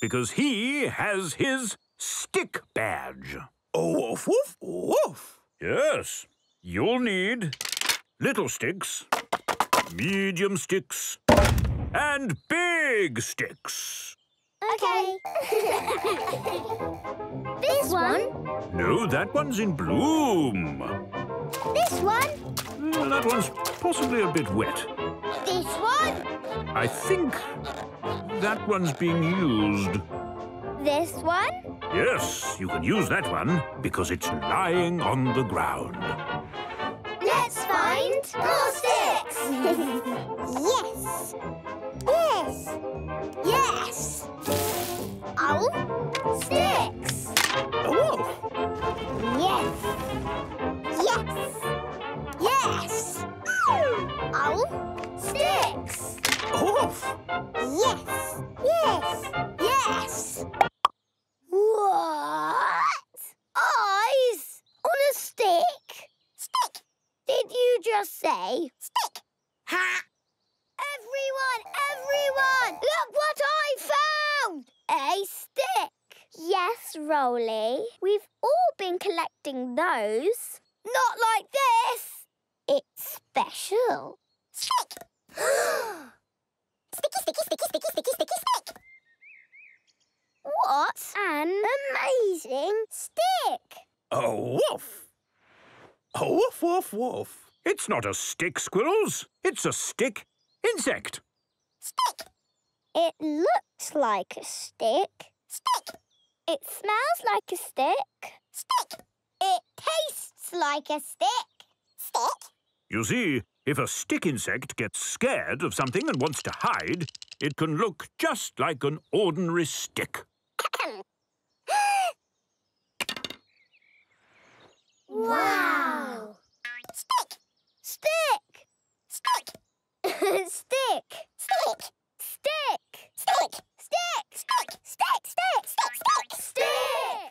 because he has his stick badge. Oh, woof, woof, woof. Yes, you'll need little sticks, medium sticks, and big sticks. Okay. this one. No, that one's in bloom. This one. Uh, that one's possibly a bit wet. This one. I think that one's being used. This one. Yes, you can use that one because it's lying on the ground. Let's find more sticks. yes. Yes. Yes. Oh, sticks. Yes. What? Eyes on a stick? Stick. Did you just say stick? Ha! Everyone, everyone! Look what I found! A stick. Yes, Roly. We've all been collecting those. Not like this. It's special. Stick. sticky, sticky, sticky, sticky, sticky, sticky, stick. What an amazing stick! A wolf. A woof, woof, woof. It's not a stick, Squirrels. It's a stick insect. Stick! It looks like a stick. Stick! It smells like a stick. Stick! It tastes like a stick. Stick! You see, if a stick insect gets scared of something and wants to hide, it can look just like an ordinary stick. wow! Stick! Stick! Stick! Stick!